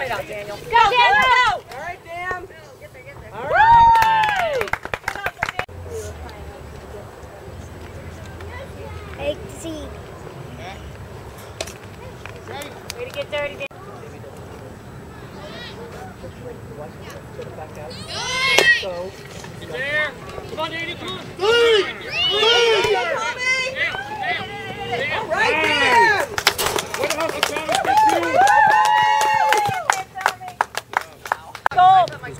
It out, Daniel. Go, Daniel! All right, Dan. All Woo! right. Egg seed. Way to get dirty, Dan. So, There. Come on, Danny. Come on. all right, Dan. What else? Let's go. Let's get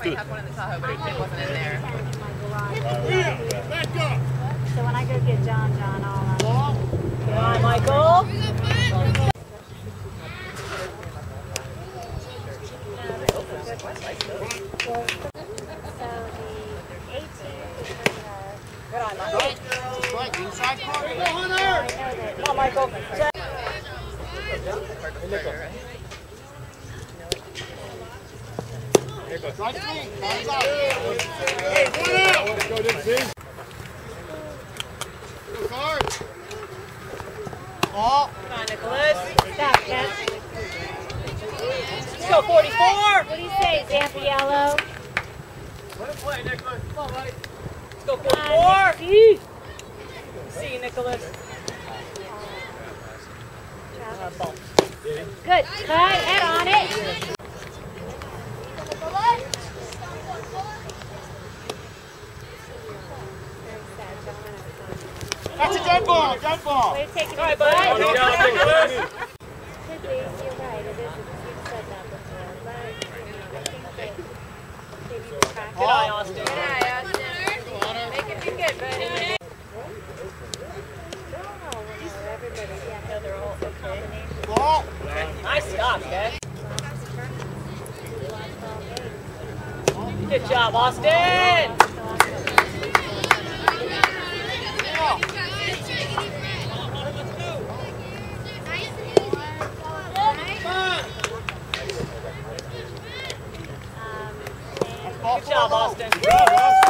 two. Goal. Have one in the Tahoe, but it wasn't in there. Yeah. Back up. So when I go get John, John, I'll. Uh, Come on, Michael. so the 18 Good on, Michael. Right, inside corner. Go, I Hunter. know that. Come on, Michael. Check. Right feet. Hands. Hey, one out. Go, Dixie. Go, guard. Ball. Come on, Nicholas. Stop, Ken. Let's go, 44. What do you say, Zampiello? Let him play, Nicholas. Come on, buddy. Let's go, Come on, See you, Nicholas. Good. Cut. Head on it. That's a dead ball. Dead ball. Way to take it All right, in buddy. the Good job, butt. Nicholas. Could be. You're right. It is. You've said that before. But I think that they need practice. Good eye, Austin. Good eye, Austin. Make it be good, buddy. Oh, well, everybody, yeah, they're all a combination. Ball. Nice stop, Ken. We lost all games. Good job, Austin. Good job, Austin.